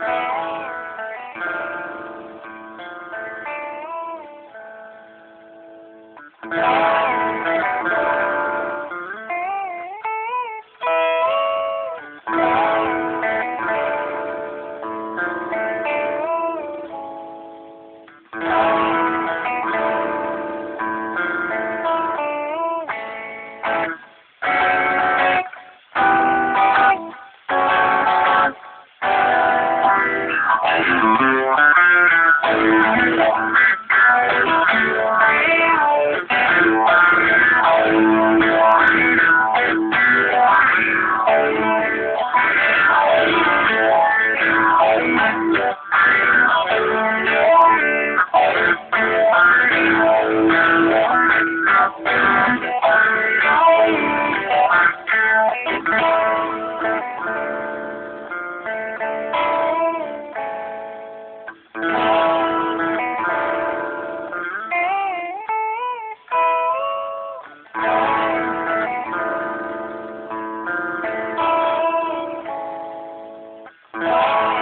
Yeah. Música